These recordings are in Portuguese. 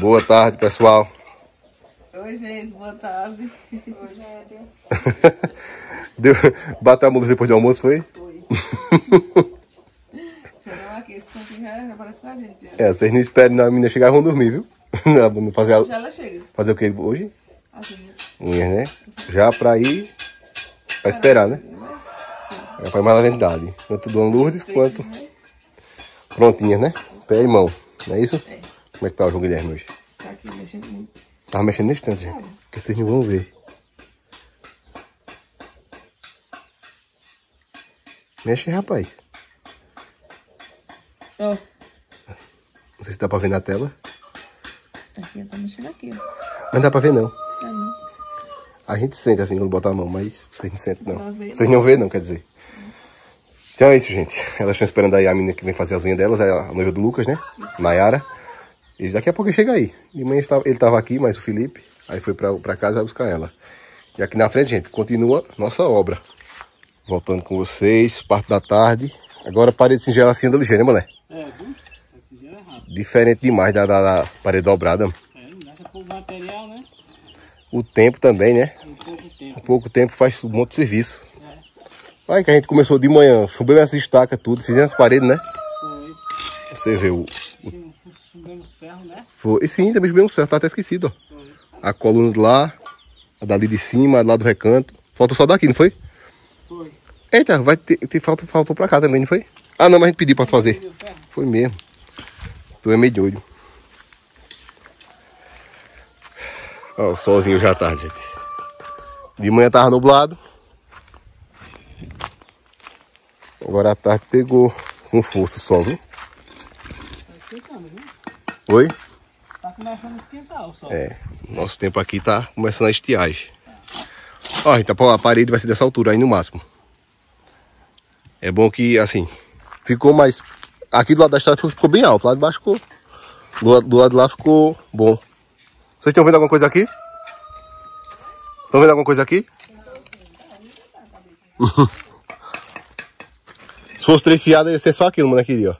Boa tarde, pessoal. Oi, gente, boa tarde. É dia. Deu... Bateu a mudança depois do almoço, foi? Oi. Chegamos aqui, esse cantinho já, já parece com a gente. Já, É, vocês não esperem a menina chegar e vão dormir, viu? Não fazer, a- já ela chega. fazer o que hoje? As unhas. Unhas, né? Já pra ir. Pra esperar, né? Sim. Já pra ir mais na verdade. Tanto Dona Lourdes quanto né? prontinhas, né? Pé e mão. Não é isso? É. Como é que tá o João Guilherme hoje? Tá aqui mexendo muito. Tava mexendo nesse canto, gente. Porque vocês não vão ver. Mexe, rapaz. Ó, Não sei se dá pra ver na tela. tá aqui, tá mexendo aqui, ó. Mas não dá pra ver, não. Não. A gente sente assim quando bota a mão, mas vocês não sentem, não. Não Vocês não vê, não, quer dizer. Então é isso, gente. Elas estão esperando aí a menina que vem fazer as unhas delas, é a noiva do Lucas, né? Nayara. E daqui a pouco ele chega aí. De manhã estava- ele tava aqui, mas o Felipe. Aí foi pra casa vai buscar ela. E aqui na frente, gente, continua nossa obra. Voltando com vocês, parte da tarde. Agora a parede singela assim anda ligeira, né, mané? É, viu? Esse gelo é rápido. Diferente demais da, da, da parede dobrada. É, não gasta pouco material, né? O tempo também, né? Em pouco tempo. Em pouco tempo faz um monte de serviço. Aí que a gente começou de manhã, subiu essa estaca, tudo, fizemos as paredes, né? Foi. Você vê o. Foi, e sim, também subimos certo, tá até esquecido, ó. A coluna de lá, a dali de cima, a lá do recanto. Falta só daqui, não foi? Foi. Eita, vai ter, ter falta, faltou pra cá também, não foi? Ah não, mas a gente pediu pra tu fazer. Ferro. Foi mesmo. Tu é meio de olho. Ó, o solzinho já tá, gente. De manhã tava nublado. Agora à tarde pegou com força o sol, viu? Tá viu? Oi? Tá começando a esquentar o sol. É, nosso tempo aqui tá começando a estiagem. Ó, pra- a parede vai ser dessa altura aí no máximo. É bom que, assim, ficou mais... Aqui do lado da estrada ficou bem alto, lá de baixo ficou... Do, do lado de lá ficou bom. Vocês estão vendo alguma coisa aqui? Estão vendo alguma coisa aqui? Se fosse trefiada, ia ser só aquilo, mano, queria, ó.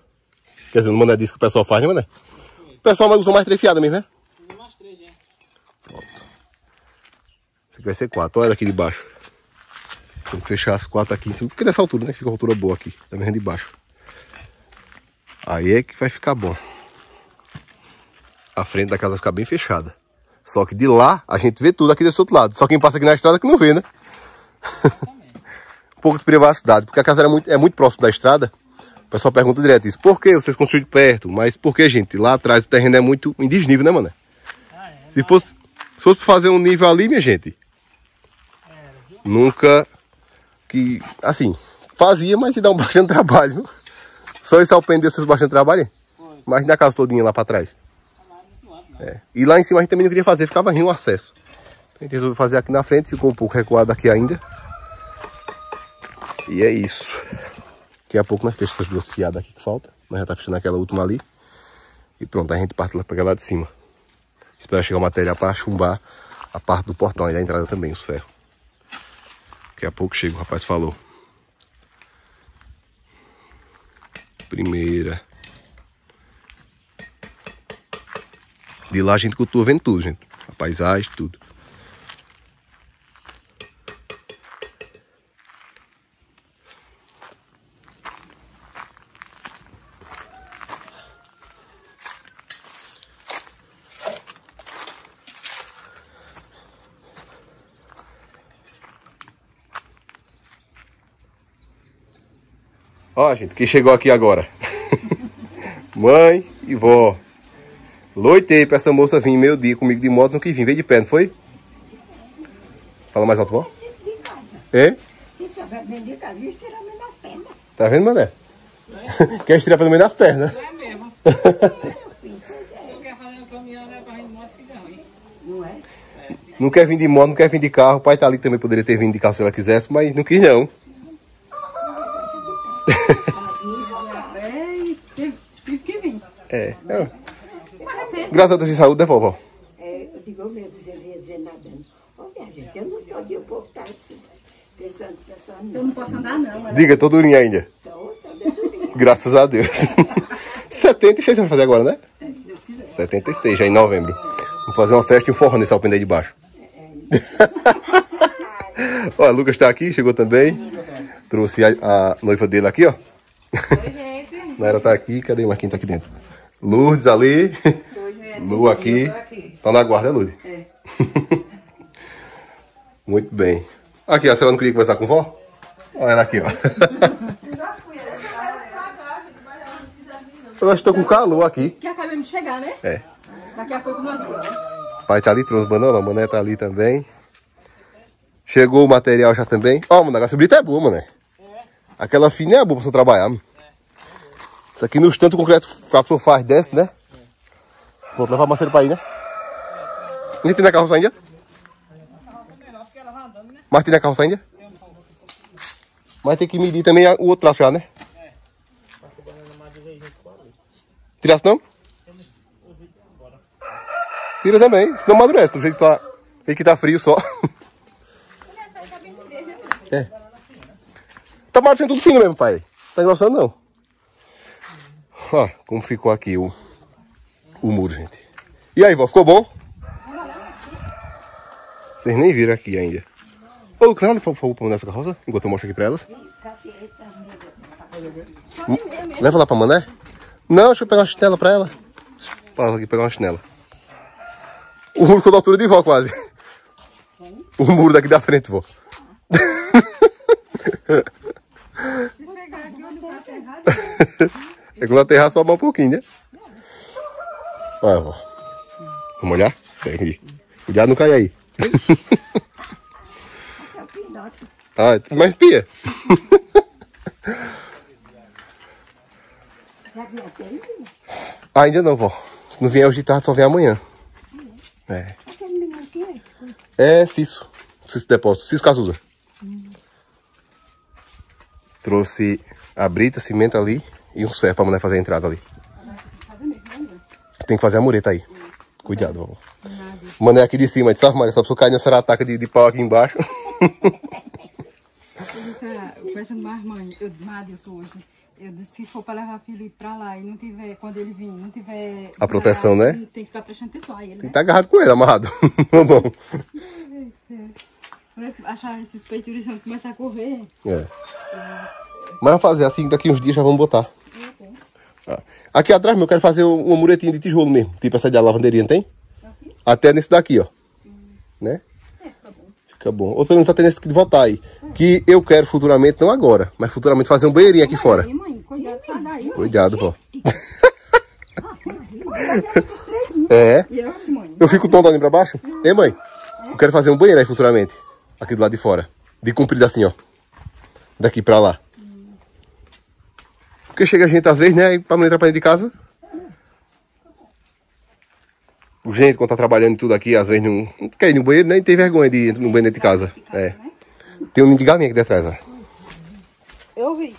Quer dizer, não manda disso que o pessoal faz, né, mano? O pessoal mais usou mais trefiada mesmo, né? Subiu umas três já. Esse aqui vai ser quatro. Olha aqui de baixo. Vamos fechar as quatro aqui em cima. Porque dessa altura, né? Fica uma altura boa aqui. Tá vendo de baixo. Aí é que vai ficar bom. A frente da casa vai ficar bem fechada. Só que de lá, a gente vê tudo aqui desse outro lado. Só quem passa aqui na estrada que não vê, né? um pouco de privacidade. Porque a casa era muito, é muito próximo da estrada. O pessoal pergunta direto isso. Por que vocês construíram perto? Mas por que, gente? Lá atrás o terreno é muito em desnível, né, mano? Ah, é. Se fosse, se fosse fazer um nível ali, minha gente, nunca que, assim, fazia, mas ia dar um bastante trabalho, viu? Só esse alpendre vocês bastante trabalho. hein? Imagina a casa todinha lá pra trás. É. E lá em cima a gente também não queria fazer, ficava ruim o acesso. A gente resolveu fazer aqui na frente, ficou um pouco recuado aqui ainda. E é isso. Daqui a pouco nós fechamos essas duas fiadas aqui que falta. Nós já tá fechando aquela última ali. E pronto, a gente parte lá pegar lá de cima. Esperar chegar o material para chumbar a parte do portão e da entrada também, os ferros. Daqui a pouco chega, o rapaz falou. Primeira. De lá a gente cultua vendo tudo, gente. A paisagem, tudo. Gente, quem chegou aqui agora? Mãe e vó. Loitei pra essa moça vir meio-dia comigo de moto, não quis vir, veio de pé, não foi? Fala mais alto, vó. De casa. É? Isso é dentro de casa. Isso tira meio das pernas. Tá vendo, mané? Quer estirar pelo meio das pernas. É mesmo. É. Um né? É? Não quer vir de moto, não quer vir de carro. O pai tá ali também poderia ter vindo de carro se ela quisesse, mas não quis não. É, e tive, tive que vir. É. é. Graças a Deus de saúde, né, vovó? É, eu digo, meu Deus, eu ia dizer nadando. Ô, minha gente, eu não tô de um pouco tarde. Pensando, pensando. Eu não posso andar, não. Ela... Diga, tô durinha ainda. Tô, tô dentro Graças a Deus. 76 você vai fazer agora, né? Se Deus quiser. 76, já em novembro. Vamos fazer uma festa e um forró nesse alpendre aí de baixo. Olha, Lucas tá aqui, chegou também. Trouxe a, a noiva dele aqui, ó. Oi, gente. Naira tá aqui, cadê o Marquinhos tá aqui dentro? Lourdes ali. Gente. Lu aqui. Aqui. Tá na guarda, é Lourdes? É. Muito bem. Aqui, a senhora não queria conversar com vó? Olha ela aqui, ó. Eu estou com calor aqui. Que acabamos de chegar, né? É. Daqui a pouco nós vamos. Pai tá ali, trouxe banana, a mané tá ali também. Chegou o material já também. Ó, mano, essa brita é boa, mano. Aquela fina é boa pra você trabalhar, mano. Isso aqui no instante o concreto que a pessoa faz, desce, né? Pronto, levar a maceira pra aí, né? Não tem na carroça ainda? Mas tem na carroça ainda? Mas tem que medir também o outro traço já, né? Tirasse não? Tira também, senão amadurece. Do jeito que tá, jeito que tá frio só. É. Tá batendo tudo fino mesmo, pai. Tá engrossando não. Ó, como ficou aqui o, o muro, gente. E aí, vó, ficou bom? Vocês nem viram aqui ainda. Ô, Lucas, olha, por favor, pra nessa carroça, enquanto eu mostro aqui pra elas. Leva lá pra Mané? Não, deixa eu pegar uma chinela pra ela. Fala aqui, pegar uma chinela. O muro ficou da altura de vó, quase. O muro daqui da frente, vó. É quando aterrar só um pouquinho, né? Olha, vó. Vamos olhar? Aí. Cuidado, não cai aí. Ah, mas pia. Aquele? Ainda não, vó. Se não vier hoje de tarde, só vem amanhã. É. Que é? É Cisso. Cisso Depósito. Cisso Cazuza. Trouxe a brita, cimento ali e um ferro pra mulher fazer a entrada ali. Tem que fazer a mureta aí. Cuidado, vovó. Mané aqui de cima, de Maria? Essa pessoa cai nessa ataca de, de pau aqui embaixo. Conversando mais mãe, eu, Madilson, hoje. Eu disse, se for para levar o Felipe pra lá e não tiver, quando ele vir, não tiver. A proteção, né? Tem que ficar prestando atenção a ele, Tem que né? estar agarrado com ele, amarrado. Bom. Quando ele achar esses peitos eles vão começar a correr. É. Mas vamos fazer assim, daqui uns dias já vamos botar. Ah. Aqui atrás, meu, eu quero fazer uma muretinha de tijolo mesmo. Tipo essa de lavanderia, não tem? Até nesse daqui, ó. Né? Fica bom. Ou pelo menos até nesse que votar aí. Que eu quero futuramente, não agora, mas futuramente fazer um banheirinho aqui fora. Aí, mãe, cuidado, daí, mãe. Cuidado, vó. É. Mãe. Eu fico tonto ali pra baixo? Ei, mãe? Eu quero fazer um banheiro aí futuramente. Aqui do lado de fora. De comprido assim, ó. Daqui pra lá. Porque chega gente às vezes, né? Pra não entrar pra dentro de casa. O gente, quando tá trabalhando e tudo aqui, às vezes não, não quer ir no banheiro, nem tem vergonha de ir no banheiro dentro de casa. É. Tem um ninho de galinha aqui detrás, ó. Eu vi.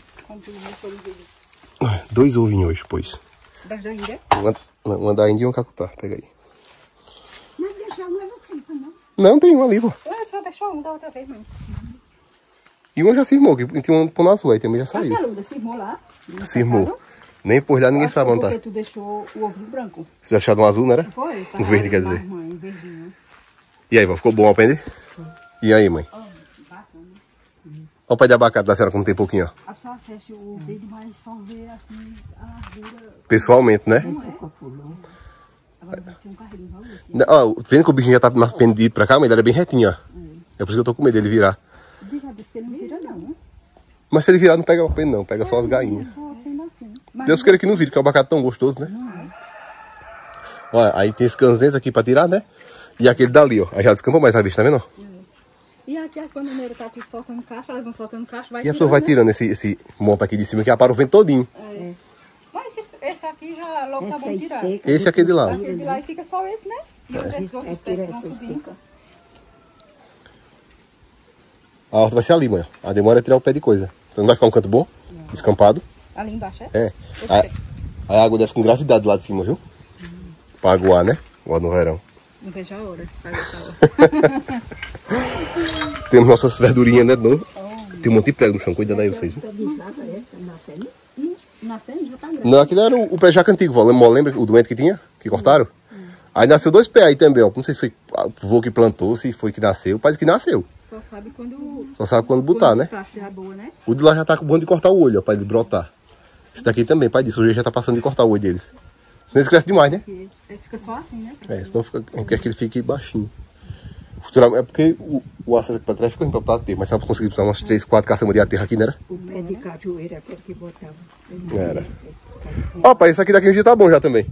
Dois ovinhos hoje, pois. Das da Índia. Uma, uma da Índia e uma cacutá. Pega aí. Mas deixar uma assim, não. Não, tem uma ali, pô. Ah, só deixou um da outra vez, mãe. E uma já se irmou, que tem um pão azul aí, também já saiu. Aquela se irmou lá. Se irmou. Nem por lá ninguém sabe onde Porque tá. tu deixou o ovinho branco. Você achou um azul, não era? Foi? Um verde, quer dizer. Mãe, verdinho. E aí, ficou bom o alpendre? E aí, mãe? Bacana. Olha o pé de abacate da senhora como tem pouquinho, ó. A pessoa assiste o vídeo, mas só vê assim a largura. Pessoalmente, né? Não é? Agora vai ser um carrinho, vamos ver Ó, vendo que o bichinho já tá mais pendido pra cá, mas ele era bem retinho, ó. É por isso que eu tô com medo dele virar. Disse que ele não vira, não, né? Mas se ele virar, não pega o pênis, não. Pega só as tem assim. Deus queira que não vire, porque é um abacate tão gostoso, né? Olha, aí tem esse canzenzo aqui pra tirar, né? E aquele dali, ó. Aí já descampou mais a vista, tá vendo? E aqui, a bananeira tá tudo soltando caixa, elas vão soltando caixa, vai E a pessoa vai né? tirando esse, esse monte aqui de cima, que apara o vento todinho. É. Mas esse, esse aqui já logo tá Essa bom tirar. seca. Esse aqui de lá. Aquele de lá e fica só esse, né? E os É outros tira pés essa vão subindo. seca. A horta vai ser ali, mãe. A demora é tirar o pé de coisa. Então não vai ficar um canto bom, descampado. Ali embaixo, é? É. A, a água desce com gravidade lá de cima, viu? Pra aguar, né? Agora no verão. Não vejo a hora de fazer essa hora. Temos nossas verdurinhas, né, de novo. Tem um monte de prego no chão, cuidado aí vocês, viu? Tá? Tá nascendo. Nascendo já tá grande. Não, aquele era o, o pré-jaca antigo, vó. Lembra, lembra o doente que tinha? que cortaram. Aí nasceu dois pés aí também, ó. Não sei se foi o vô que plantou, se foi que nasceu. Parece que nasceu. Só sabe quando. Só sabe quando botar, né? Botar, se é boa, né? O de lá já tá com o de cortar o olho, ó, pra ele brotar. Esse daqui também, pai disso. O jeito já tá passando de cortar o olho deles. Senão eles crescem demais, né? Ele fica só assim, né? É, senão fica, a gente quer que ele fique baixinho. Futuramente, é porque o, o acesso aqui pra trás fica ruim pra aterro, mas ela conseguir botar umas 3, 4 caçambas de aterro aqui, né? era? O pé de cajueira, aquele que botava. Era. Ó, pai, isso aqui daqui um dia tá bom já também.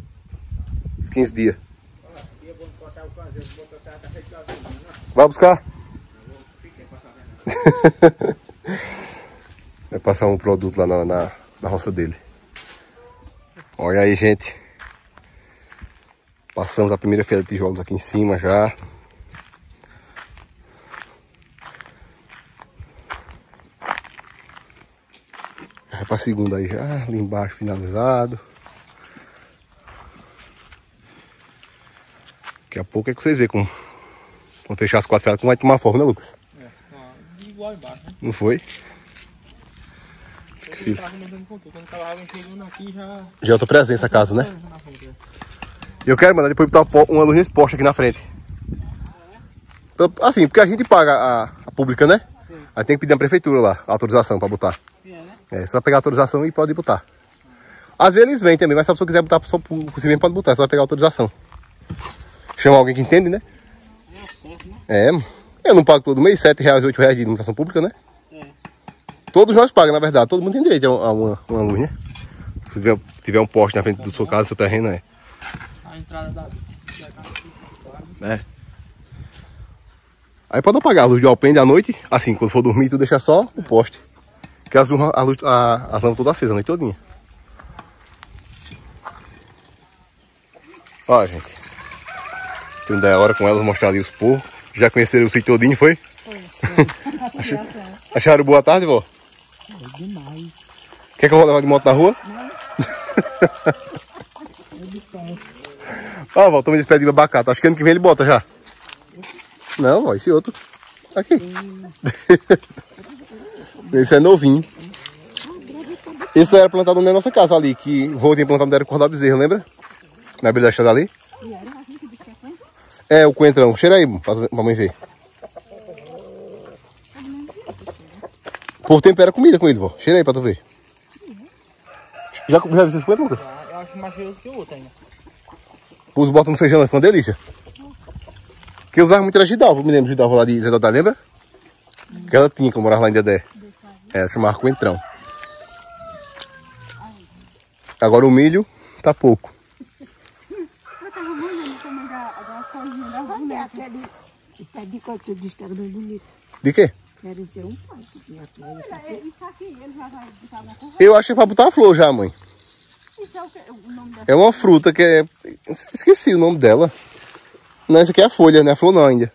Uns 15 dias. Vai buscar? Vai passar um produto lá na, na, na roça dele. Olha aí, gente. Passamos a primeira feira de tijolos aqui em cima já. Já pra segunda aí já, ali embaixo finalizado. Daqui a pouco é que vocês verem como. Quando fechar as quatro feiras, como vai tomar forma, né, Lucas? É, embaixo, né? Não foi? Eu tava comentando com tu, quando tava chegando aqui já. Já é outra presença a casa, né? É. Eu quero mandar depois botar uma luz nesse poste aqui na frente. Então, Assim, porque a gente paga a, a pública, né? Aí tem que pedir na prefeitura lá, a autorização pra botar. É, né? É, só pegar a autorização e pode botar. Às vezes eles vêm também, mas se a pessoa quiser botar só por si mesmo, pode botar, só vai pegar a autorização. Chama alguém que entende, né? É né? É, eu não pago todo mês, 7 reais, 8 reais de iluminação pública, né? É. Todos nós pagamos, na verdade, todo mundo tem direito a uma, uma luz, né? Se tiver, tiver um poste na frente da sua casa, seu terreno, é. A entrada da. da casa. É. Aí pode apagar a luz de alpendre à noite, assim, quando for dormir, tu deixa só o poste. Que as luzes, a, luz, a, a lâmpada toda acesa a noite todinha. Ó, gente. Tem da hora com elas mostrar ali os porcos. Já conheceram o sítio todinho, foi? Acharam boa tarde, vó? Demais. Quer que eu vou levar de moto na rua? Ó, vó, tô me despedindo de abacate. Acho que ano que vem ele bota já. Não, ó, esse outro. Aqui. esse é novinho. Esse era plantado na nossa casa ali, que o vô tinha plantado era com o bezerro, lembra? Na beira da estrada ali. É, o coentrão. Cheira aí, pra pra mamãe ver. O povo tempera comida com ele, vó. Cheira aí pra tu ver. Já, já viu esses coentros, Lucas? Ah, Eu acho mais cheiroso que o outro ainda. Os botam no feijão, fica uma delícia. Que eu usava muito era Gidalva, me lembro de Gidalva lá de Zé Dodá, lembra? Que ela tinha, que eu morava lá em Dedé. Era, chamava coentrão. Agora o milho tá pouco. Eu tava molhando também da- das coisinhas das Olha bonecas. Aquele que pé de coisa que eu disse que era bem bonito. De quê? Quero ser um pai que tinha aqui. É, Isso aqui, ele já vai botar. Eu acho que é pra botar a flor já, mãe. Isso é o, que, o nome dessa É uma fruta que é. Esqueci o nome dela. Não, essa aqui é a folha, não é a flor não ainda.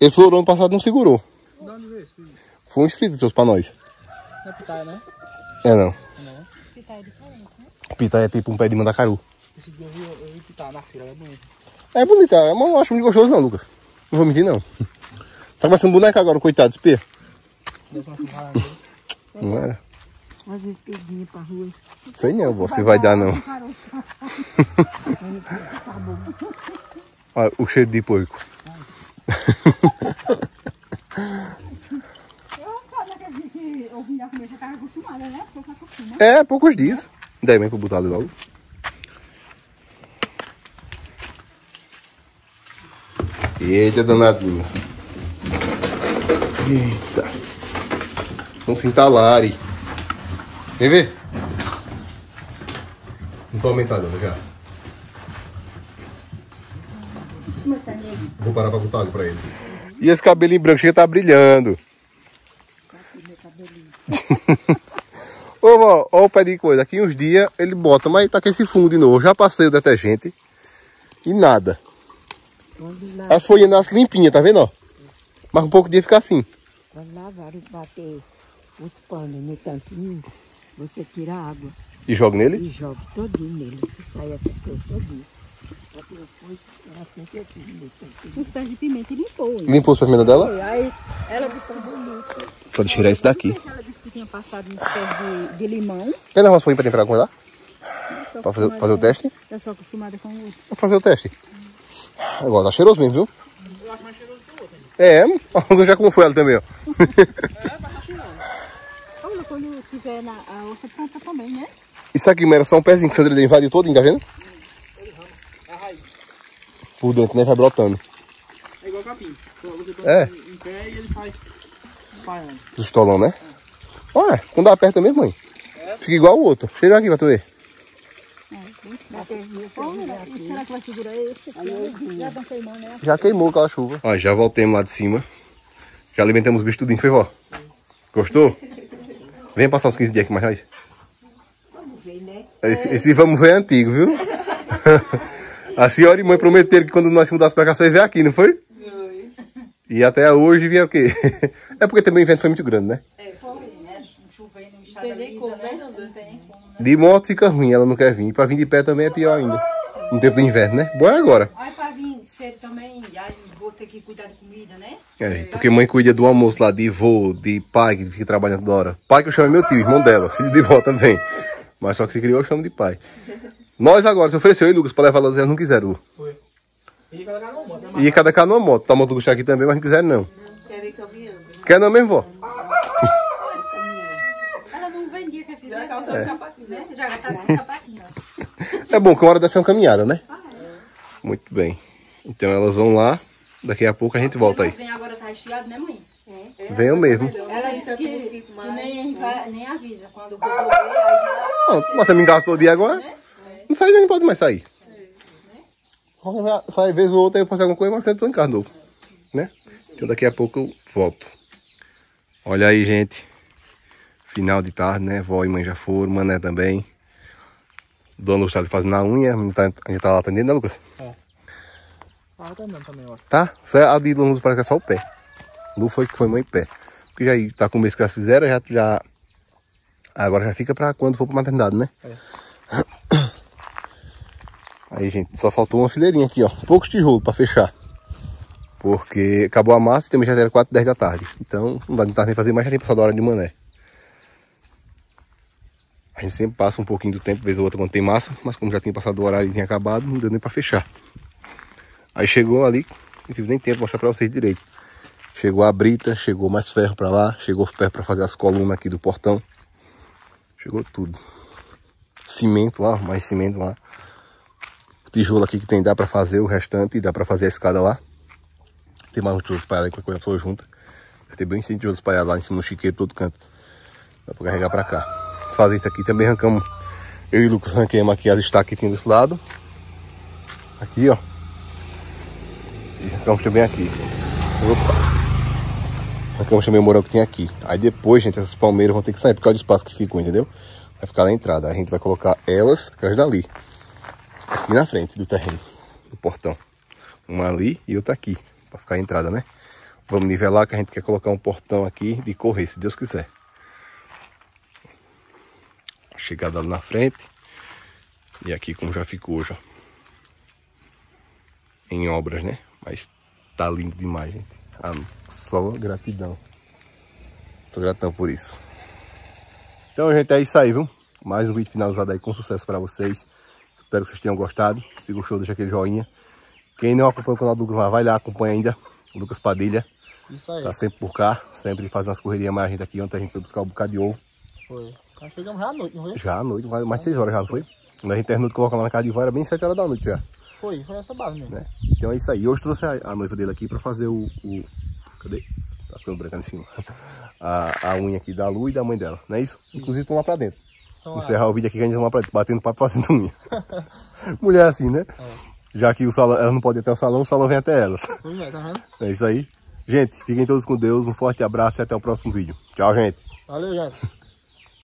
Ele florou ano passado não segurou. De onde veio esse? Foi um inscrito que trouxe pra nós. Não é pitaia, né? É não. Não. pitaia diferente, né? Pitaia é tipo um pé de mandacaru. Esse dia eu vi, eu vi pitaia na feira, é bonito. É bonita, mas eu não acho muito gostoso não, Lucas. Não vou mentir não. Tá começando boneca agora, coitado, espia. Deu pra filmar ali. Não era? Umas espeguinhas pra rua. Sei não, você vai dar não. Olha o cheiro de porco. Eu só naquele dia que eu vim da comer já tava acostumada, né? Você se acostuma. É, poucos dias. Daí vem pro botar ali logo. Eita, danadinhos. Eita. Vamos se entalarem. Vem ver. Não tô aumentado já. Vou parar pra botar água pra eles. E esse cabelinho branco chega tá brilhando. Ô, vó, ó o pé de coisa. Aqui uns dias ele bota, mas tá com esse fundo de novo. Já passei o detergente e nada. As folhinhas nascem limpinhas, tá vendo, ó? Mas um pouco dia fica assim. quando lavar e bater os panos no tanquinho, você tira a água E joga nele. e joga todinho nele. Sai essa coisa todinha. Era assim que eu fiz no tanquinho. Os pés de pimenta limpou. hein? Limpou os pimenta dela. Aí ela disse que bonito. Pode tirar esse daqui. Ela disse que tinha passado uns pés de, de limão. Tem levar umas folhinhas pra temperar com ela? Pra fazer, fazer o teste? Eu sou acostumada com o Vou fazer o teste. Agora tá cheiroso mesmo, viu? É, já como foi ela também, ó. Olha, quando tiver na a outra planta também, né? Isso aqui era só um pezinho que Sandra invadiu todo, tá vendo? É a raiz. Por dentro, né? Vai brotando. É igual capim. Você põe É. em pé e ele sai espalhando. Dos estolão, né? Olha, quando dá aperta mesmo, mãe. Fica igual o outro. Cheira aqui pra tu ver. Olha, será que vai segurar esse? Já né? Já queimou aquela chuva. Ó, já voltemos lá de cima. Já alimentamos o bicho tudinho, foi, vó? Gostou? Vem passar uns 15 dias aqui mais nós. Vamos ver, né? Esse, esse vamos ver é antigo, viu? A senhora e mãe prometeram que quando nós se mudássemos pra cá, você ia ver aqui, não foi? E até hoje vieram o quê? É porque também o evento foi muito grande, né? Foi, né? Chovendo, enxada nem lisa, como, né? né? Não tem nem como, né? De moto fica ruim, ela não quer vir. E pra vir de pé também é pior ainda. No tempo do inverno, né? Bom é agora. Aí pra vir cedo também, aí vou ter que cuidar de comida, né? É, porque mãe cuida do almoço lá, de vô, de pai, que fica trabalhando toda hora. Pai que eu chamo é meu tio, irmão dela, filho de vó também. Mas só que se criou, eu chamo de pai. Nós agora, se ofereceu, e Lucas, pra levar elas, elas não quiseram. Foi. E cada não manda, né? E cada cara numa moto. Tá a moto Gustavo aqui também, mas não quiseram não. Querem caminhando. Quer não mesmo, vó? Ela não vendia de sapatinho, né? né? Já tá com sapatinho, ó. É bom que uma hora dessa é uma caminhada, né? Ah, é. Muito bem. Então elas vão lá, daqui a pouco a gente volta aí. Vem agora, tá recheado, né, mãe? Venham mesmo. Ela disse tanto que, mosquito que mais, nem, né? vai- nem avisa. Quando resolver, já... Não, mas também gastou o dia agora. Não sai, não pode mais sair. Sai vez ou outra, eu faço alguma coisa, mas eu tô em casa novo. Né? Então daqui a pouco eu volto. Olha aí, gente. Final de tarde, né? Vó e mãe já foram, mané também. Dona está fazendo a unha, a tá, a gente tá lá atendendo, né, Lucas? Ah, tá andando também, ó. Tá? Só é a de Lu parece que é só o pé. Lu foi que foi mãe pé. Porque já tá com o mês que elas fizeram, já, já. Agora já fica pra quando for pra maternidade, né? Aí, gente, só faltou uma fileirinha aqui, ó. Poucos tijolos pra fechar. Porque acabou a massa e também já era 4, 10 da tarde. Então não dá de tarde nem fazer mais, já tem passado a hora de mané. A gente sempre passa um pouquinho do tempo, vez ou outra quando tem massa, mas como já tinha passado o horário e tinha acabado, não deu nem pra fechar. Aí chegou ali, não tive nem tempo de mostrar pra vocês direito. Chegou a brita, chegou mais ferro pra lá, chegou ferro pra fazer as colunas aqui do portão. Chegou tudo. Cimento lá, mais cimento lá. Tijolo aqui que tem, dá pra fazer o restante, dá pra fazer a escada lá. Tem mais um tijolo espalhado aí, qualquer coisa for junta. Ter bem 100 tijolos espalhados lá em cima no chiqueiro, todo canto. Dá pra carregar pra cá. Fazer isso aqui também arrancamos. Eu e o Lucas arranquemos aqui as estacas que tinha desse lado. Aqui, ó. E arrancamos também aqui. Opa. Arrancamos também o moral que tinha aqui. Aí depois, gente, essas palmeiras vão ter que sair por causa do espaço que ficou, entendeu? Vai ficar na entrada. A gente vai colocar elas, aquelas dali. Aqui na frente do terreno, do portão. Uma ali e outra aqui, pra ficar a entrada, né? Vamos nivelar que a gente quer colocar um portão aqui de correr, se Deus quiser. Chegada ali na frente. E aqui como já ficou já. Em obras, né? Mas tá lindo demais, gente. Ah, só gratidão. Só gratidão por isso. Então, gente, é isso aí, viu? Mais um vídeo finalizado aí com sucesso para vocês. Espero que vocês tenham gostado. Se gostou, deixa aquele joinha. Quem não acompanha o canal do Lucas lá, vai lá, acompanha ainda. O Lucas Padilha. Isso aí. Tá sempre por cá, sempre fazendo as correrias mais a gente aqui. Ontem a gente foi buscar um bocado de ovo. Foi. Nós chegamos já à noite, não foi? Já à noite, mais, de 6 horas já, não foi? Quando a gente terminou de colocar lá na casa de vó, era bem 7 horas da noite já. Foi, foi essa base mesmo. Né? Então é isso aí. Hoje trouxe a, a noiva dele aqui pra fazer o, o- Cadê? Tá ficando ali em cima. A, a unha aqui da Lu e da mãe dela, não é isso? Inclusive estão lá pra dentro. Então, lá. Encerrar o vídeo aqui que a gente vai lá pra dentro, batendo papo fazendo unha. Mulher assim, né? Já que o salão, elas não podem ir até o salão, o salão vem até elas. Pois é, tá vendo? É isso aí. Gente, fiquem todos com Deus. Um forte abraço e até o próximo vídeo. Tchau, gente. Valeu, gente.